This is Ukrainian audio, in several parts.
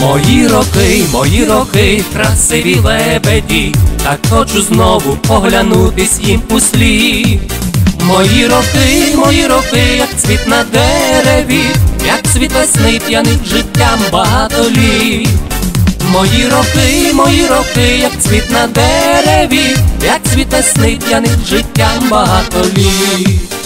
Мої роки, мої роки, красиві лебеді, так хочу знову поглянутись їм у слід. Мої роки, мої роки, як цвіт на дереві, як цвіт весни п'яних життям багато літ. Мої роки, мої роки, як цвіт на дереві, як цвіт весни п'яних життям багато літ.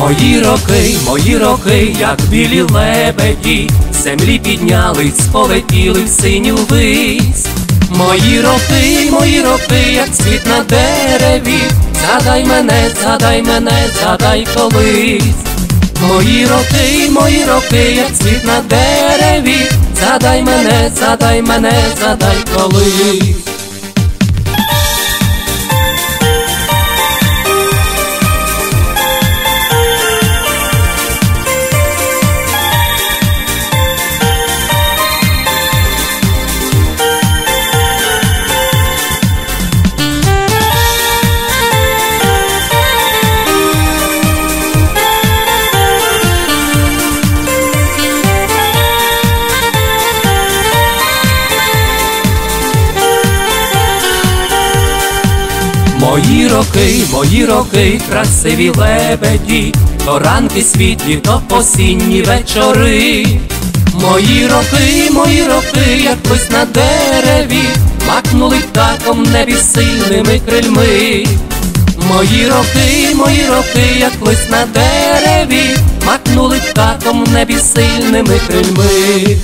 Мої роки, мої роки, як білі лебеді, землі піднялись, полетіли в синю вись. Мої роки, мої роки, як цвіт на дереві, згадай мене, згадай мене, згадай колись. Мої роки, мої роки, як цвіт на дереві, згадай мене, згадай мене, згадай колись. Мої роки, мої роки, красиві лебеді, то ранки світлі, то осінні вечори. Мої роки, мої роки, як лист на дереві, макнули птахом небі сильними крильми. Мої роки, мої роки, як лист на дереві, макнули птахом небі сильними крильми.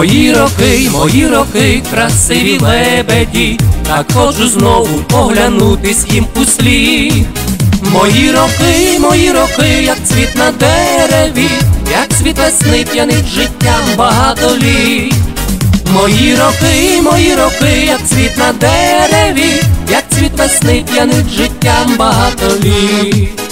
Мої роки, мої роки, красиві лебеді, так хочу знову поглянутись їм у слід. Мої роки, мої роки, як цвіт на дереві, як цвіт весни п'яних життям багато літ. Мої роки, мої роки, як цвіт на дереві, як цвіт весни п'яних життям багато літ.